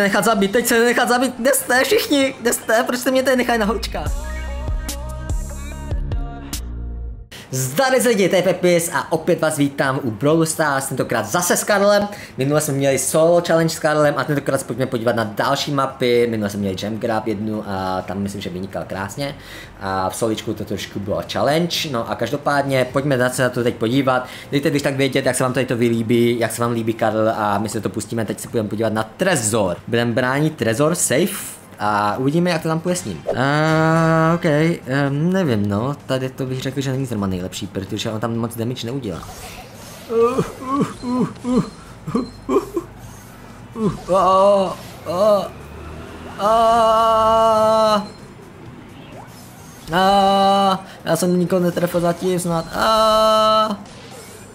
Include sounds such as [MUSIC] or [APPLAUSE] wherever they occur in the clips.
nechat zabít, teď se nechat zabít, kde jste všichni, kde jste, proč jste mě tady nechali na houčkách? Zdar lidi, to je Pepis a opět vás vítám u Brawl Stars, tentokrát zase s Karlem. Minule jsme měli solo challenge s Karlem a tentokrát se pojďme podívat na další mapy. Minule jsme měli Jam Grab jednu a tam myslím, že vynikal krásně. A v soličku to trošku bylo challenge. No a každopádně pojďme se na to teď podívat. Dejte když tak vědět, jak se vám tady to vylíbí, jak se vám líbí Karl a my se to pustíme. Teď se budeme podívat na Trezor. Budeme bránit Trezor safe a uvidíme, jak to tam půjde s ním. Uh, OK, um, nevím, no, tady to bych řekl, že není zrovna nejlepší, protože on tam moc damage neudělá. Já jsem nikoho netrefil zatím snad.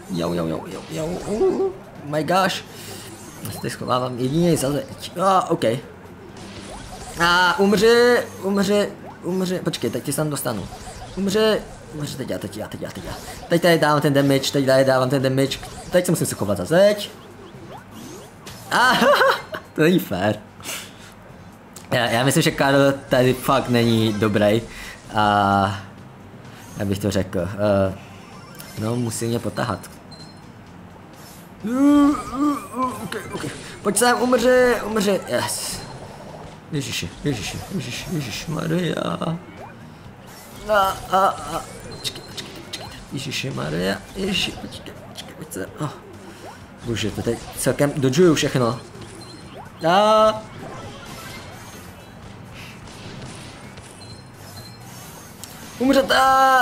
Jo, jo, jo, jo, jo. My gosh. Teď schovávám jedině za zeď. Ah, OK. A umře, umře, umře, počkej, teď ti se tam dostanu. Umře, umře, teď já, teď já, teď já, teď já. Teď tady dávám ten damage, teď tady dávám ten damage, teď se musím se chovat za zeď. A [LAUGHS] to není fér. Já, já myslím, že Karl tady fakt není dobrý. A já bych to řekl. Uh, no, musí mě potahat. Uh, uh, uh, okay, okay. Pojď sem, umře, umře, yes. Ježiši, ježiši, ježiši, ježiši, Maria. A, a, a. Počkej, počkej, počkej. Ježiši, Maria, ježiši, počkej, počkej, se. Oh. Bože, to teď celkem dodžuju všechno. A. Umřete,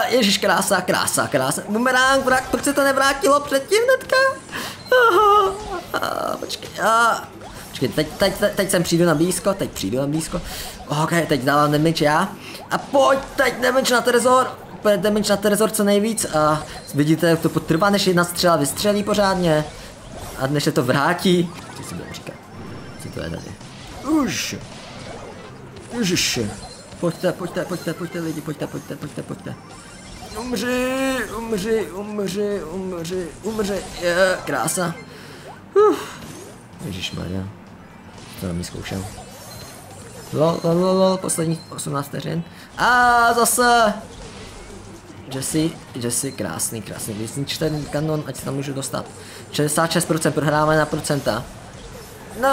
ježiš, krása, krása, krása. Bumerang, proč se to nevrátilo předtím hnedka? Aha, počkej, a. Počkej, teď, teď, teď, teď jsem přijdu na blízko, teď přijdu na blízko. Ok, teď dávám damage já. A pojď, teď damage na Trezor. Pojď damage na Trezor co nejvíc. A vidíte, jak to potrvá, než jedna střela vystřelí pořádně. A než se to vrátí. Co si budeme říkat? Co to je tady? Už. Ježiši. Pojďte, pojďte, pojďte, pojďte lidi, pojďte, pojďte, pojďte, pojďte. Umři, umři, umři, umři, umři, je, krása. Uf. Ježišmarja. To na zkoušel. Lol, lol, lol, lol, posledních 18 vteřin. A zase! Jesse, Jesse, krásný, krásný. Když ten kanon, ať se tam můžu dostat. 66% prohráváme na procenta. No,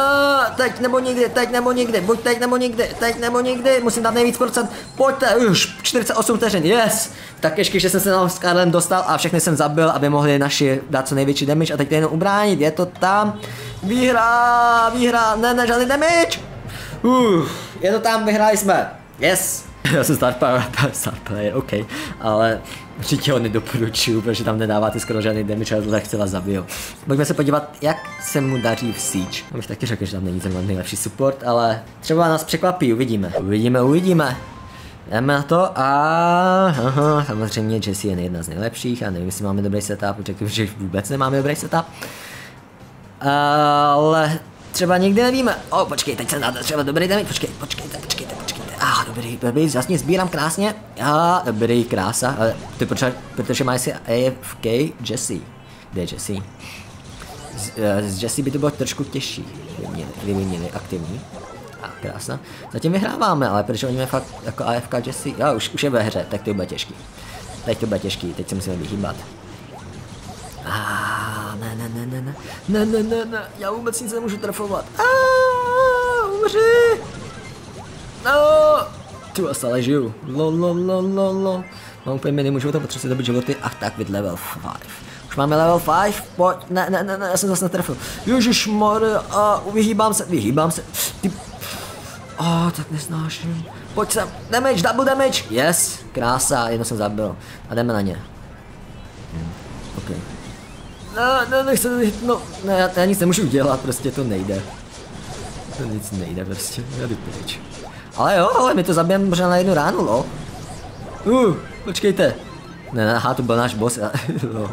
teď nebo nikdy, teď nebo nikdy, buď teď nebo nikdy, teď nebo nikdy, musím dát nejvíc procent, pojďte, už, 48 vteřin, yes! Tak ještě, že jsem se s Karlem dostal a všechny jsem zabil, aby mohli naši dát co největší damage a teď to jenom ubránit, je to tam. Výhra, výhra, ne, ne, žádný damage! Uh, je to tam, vyhráli jsme, yes! [LAUGHS] Já jsem start player, start player, OK, ale určitě ho nedoporučuju, protože tam nedáváte skoro žádný damage, ale to tak vás zabiju. Pojďme se podívat, jak se mu daří v Siege. Já bych taky řekl, že tam není ten nejlepší support, ale třeba nás překvapí, uvidíme. Uvidíme, uvidíme. Jdeme na to a aha, samozřejmě Jesse je jedna z nejlepších a nevím, jestli máme dobrý setup, řekl, že vůbec nemáme dobrý setup. Ale třeba nikdy nevíme. O, počkej, teď se dá třeba dobrý damage, počkej, počkejte. A ah, dobrý, dobrý, jasně sbírám krásně. A ah, dobrý, krása. Ale ty protože, protože má si AFK Jesse. Kde je Jesse? Z, uh, z Jesse by to bylo trošku těžší, měli aktivní. A krásná. Zatím vyhráváme, ale protože oni mají fakt jako AFK Jesse. Jo, už, už je ve hře, tak to bude těžký. Teď to bude těžký, teď se musíme vyhýbat. A ne, ne, ne, ne, ne, ne, ne, ne, ne, já vůbec nic nemůžu trefovat. A umři! No! Tu a stále žiju. Lol, lol, lol, lol, lol. Mám úplně minimum života, potřebuji dobit životy. Ach tak, vid level 5. Už máme level 5, pojď, ne, ne, ne, ne, já jsem zase netrefil. Ježišmar, a vyhýbám se, vyhýbám se. Ty... A, tak nesnáším. Pojď sem, damage, double damage. Yes, krása, jedno jsem zabil. A jdeme na ně. Hmm, okay. Ne, ne, nechci, no, ne, já, já nic nemůžu udělat, prostě to nejde. To nic nejde prostě, já jdu pryč. Ale jo, ale my to zabijeme možná na jednu ránu, lo. Uh, počkejte. Ne, aha, to byl náš boss. [LAUGHS] no.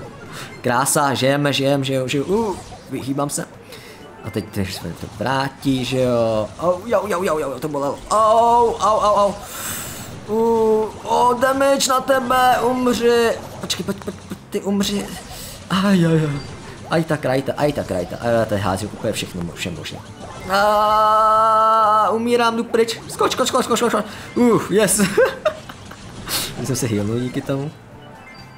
Krása, žijeme, žijeme, žijeme, žijeme, uh, vyhýbám se. A teď než se to vrátí, že jo. Oh, jo, jo, jo, jo, to bolelo. Oh, au, au, au. Uh, oh, damage na tebe, umři. Počkej, pojď, pojď, pojď, ty umři. Aj, aj, aj. Aj ta krajta, aj ta krajta. A já tady házím úplně všechno, všem možné. A umírám, jdu pryč. Skoč, skoč, skoč, skoč, skoč. Uf, yes. jsem se healnul díky tomu.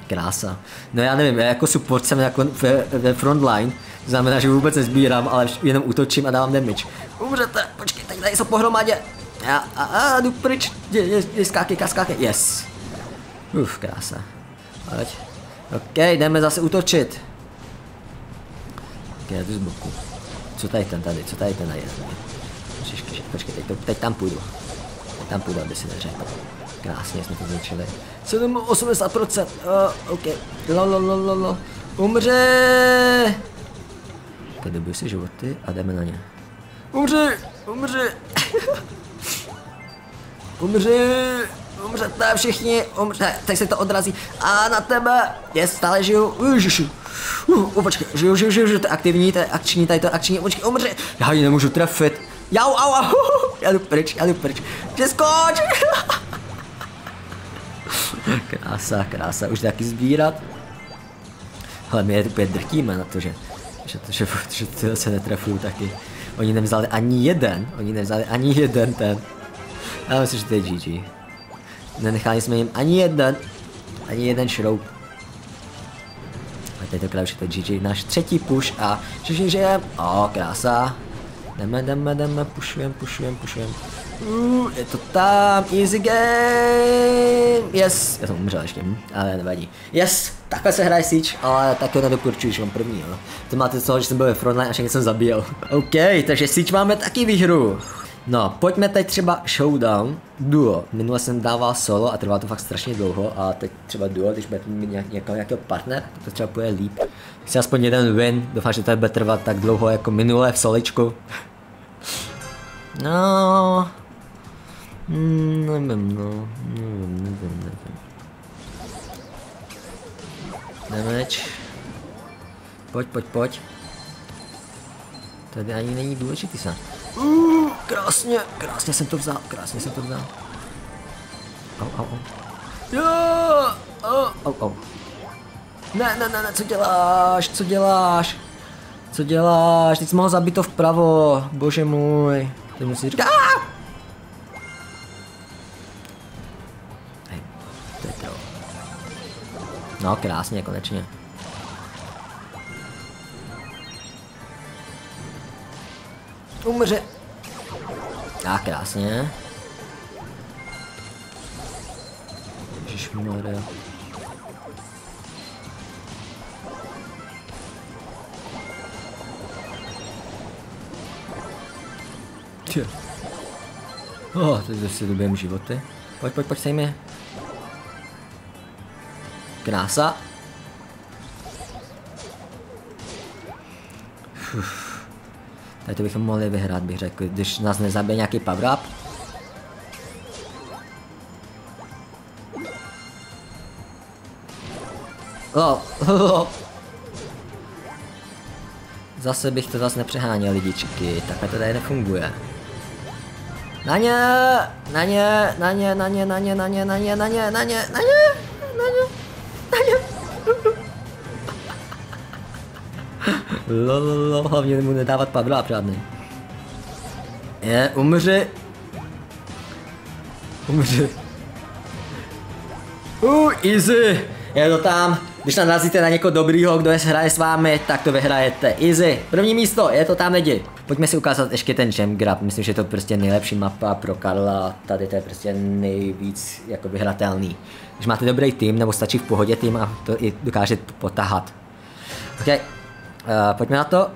Krása. No já nevím, já jako support jsem jako ve, ve frontline, to znamená, že vůbec nezbírám, ale jenom útočím a dávám damage. Umřete, počkej, tady, tady jsou pohromadě. Já, a, a, jdu pryč, je, je, je, skákej, skákej, yes. Uf, krása. Ať. OK, jdeme zase útočit. Já jdu z boku. Co tady ten tady, co tady ten je? Počkej, počkej, teď, to, teď tam půjdu. Teď tam půjdu, aby si neřekl. Krásně jsme to zničili. 7, 80%, uh, OK. Lo, lo, lo, lo, lo. Umře! Tak dobuji si životy a jdeme na ně. Umři! Umři! umři! Umřete všichni, umře, teď se to odrazí. A na tebe, je stále žiju. Ježiši. Uh, uh, počkej, žiju, žiju, žiju, žiju, to je aktivní, to je akční, tady to je akční, počkej, umři. Já ji nemůžu trefit. Jau, au, au, [LAUGHS] já jdu pryč, já jdu pryč. Přeskoč! [LAUGHS] krása, krása, už taky sbírat. Ale my je úplně drtíme na to, že, že, že, [LAUGHS] že, že se netrefují taky. Oni nevzali ani jeden, oni nevzali ani jeden ten. Já myslím, že to je GG. Nenechali jsme jim ani jeden, ani jeden šroub. Tentokrát už je to GG, náš třetí push a všichni žijeme. O, krása. Jdeme, jdeme, jdeme, pušujem, pušujem, pušujem. Uh, je to tam, easy game, yes, já jsem umřel ještě, hm? ale nevadí. Yes, takhle se hraje Siege, ale taky ho nedoporučuji, že mám první, jo. To máte z toho, že jsem byl ve frontline a všechny jsem zabíjel. [LAUGHS] OK, takže Siege máme taky výhru. No, pojďme teď třeba showdown, duo. Minule jsem dával solo a trvá to fakt strašně dlouho a teď třeba duo, když budete mít nějak, nějakého, nějakého partner, to třeba půjde líp. Chci aspoň jeden win, doufám, že to bude trvat tak dlouho jako minule v soličku. No, mm, nevím, no, nevím, nevím, nevím. Damage. Pojď, pojď, pojď. Tady ani není důležitý snad. Uh, krásně, krásně jsem to vzal, krásně jsem to vzal. Au, au, au. Jo, au, au, au. Ne, ne, ne, ne, co děláš, co děláš? Co děláš? Teď jsi mohl zabít to vpravo, bože můj. Teď musí říkat. Hej, to je to. No, krásně, konečně. Umře. A krásně. Ježišmarja. Tě. Oh, teď zase dobijeme životy. Pojď, pojď, pojď, sejme. Krása. Uf. Tady to bychom mohli vyhrát, bych řekl, když nás nezabije nějaký power up. Oh, oh. Zase bych to zase nepřeháněl lidičky, takhle to tady nefunguje. Na ně, na ně, na ně, na ně, na ně, na ně, na ně, na ně, na ně, na ně, na ně, Lololo, hlavně mu nedávat padla žádný. Je, umři. Umři. Uh, easy. Je to tam. Když narazíte na někoho dobrýho, kdo je hraje s vámi, tak to vyhrajete. Easy. První místo, je to tam lidi. Pojďme si ukázat ještě ten Gem Grab. Myslím, že to je prostě nejlepší mapa pro Karla. Tady to je prostě nejvíc jako vyhratelný. Když máte dobrý tým, nebo stačí v pohodě tým a to i dokáže potahat. Okay. Uh, pojďme na to.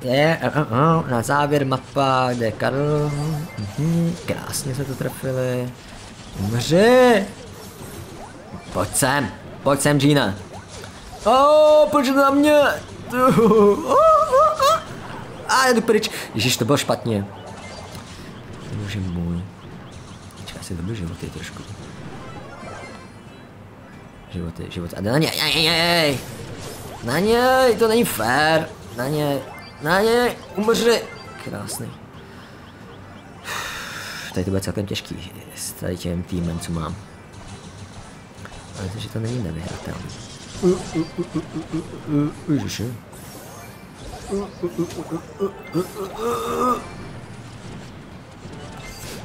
Je, uh, uh, uh, na závěr mapa, kde je Karl. Uh-huh, krásně se to trefili. Umři! Pojď sem, pojď sem, Gina. Oh, pojď na mě! A jdu pryč. Ježiš, to bylo špatně. Bože můj. Čeká si dobrý životy trošku. Životy, životy. A na ně, na něj, to není fér. Na něj, na něj, umři. Krásný. Tady to bude celkem těžký s tady tím týmem, co mám. Ale to, že to není nevyhratelné. Ježiši.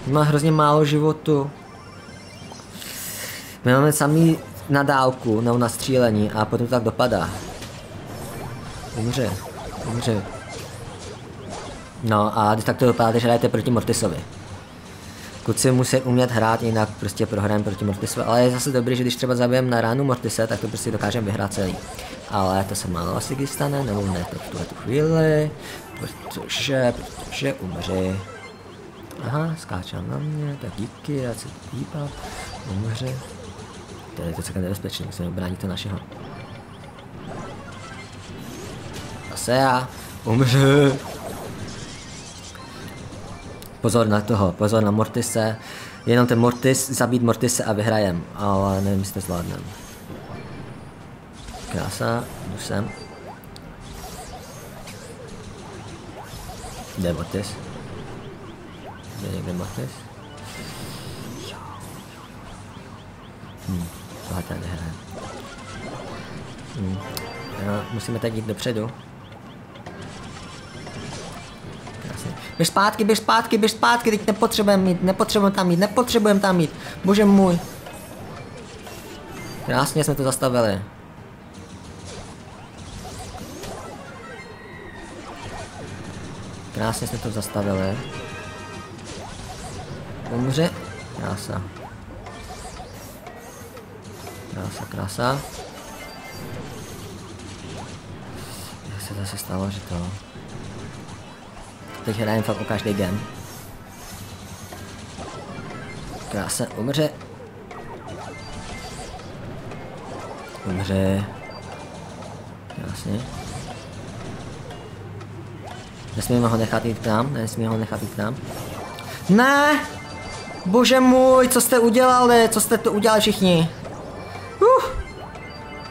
Má hrozně málo životu. My máme samý na dálku, nebo na střílení a potom to tak dopadá. Umře, umře. No a když tak to dopadá, že hrajete proti Mortisovi. Kluci musí umět hrát, jinak prostě prohrajeme proti Mortisovi, ale je zase dobrý, že když třeba zabijem na ránu Mortise, tak to prostě dokážeme vyhrát celý. Ale to se málo asi kdy stane, nebo ne, to v tuhle tu chvíli, protože, protože umře. Aha, skáčel na mě, tak díky, já se hýbám, umře. To je to celkem nebezpečné, musíme obránit to našeho. Zase já, umře. Pozor na toho, pozor na Mortise. Jenom ten Mortis, zabít Mortise a vyhrajem, ale nevím, jestli to zvládnem. Krása, jdu sem. Kde je Mortis? Kde je Mortis? Hm, tohle tady hraje. Hm. No, musíme tak jít dopředu. Běž zpátky, běž zpátky, běž zpátky, teď nepotřebujeme mít, nepotřebujeme tam mít, nepotřebujeme tam mít. Bože můj. Krásně jsme to zastavili. Krásně jsme to zastavili. Umře. Krása. Krása, krása. Jak se zase stalo, že to... Teď hrajeme fakt o každý gen. Krása, umře. Umře. Krásně. Nesmíme ho nechat jít k nám, nesmíme ho nechat jít k nám. Ne! Bože můj, co jste udělali, co jste to udělali všichni? Uh.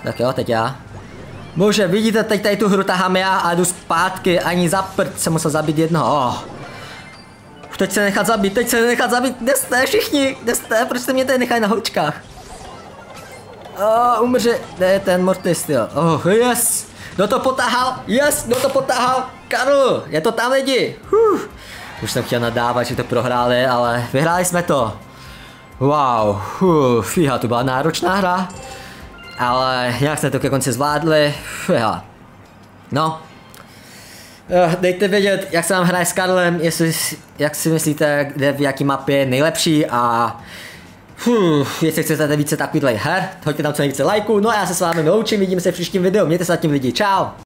Tak jo, teď já. Bože, vidíte, teď tady tu hru tahám já a jdu zpátky, ani za prd jsem musel zabít jednoho. Oh. Teď se nechat zabít, teď se nechat zabít, kde jste všichni, kde jste, proč jste mě tady nechali na houčkách? Oh, umře, kde je ten Mortis, jo, oh, yes, kdo to potahal, yes, kdo to potahal, Karl, je to tam lidi, huh. Už jsem chtěl nadávat, že to prohráli, ale vyhráli jsme to. Wow, huh, fíha, to byla náročná hra. Ale nějak jsme to ke konci zvládli, fíha. No. Uh, dejte vědět, jak se vám hraje s Karlem, jestli, jak si myslíte, kde v jaký mapě je nejlepší a Uf, jestli chcete více takovýhle her, hoďte tam co nejvíce lajků, no a já se s vámi loučím, vidíme se v příštím videu, mějte se zatím lidi, čau!